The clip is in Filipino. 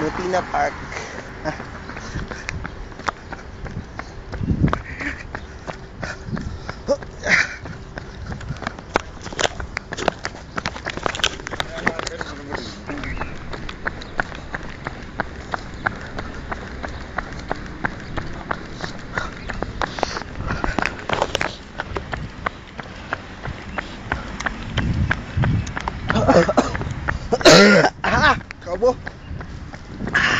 Lupina Park. ah, acabou. Ah.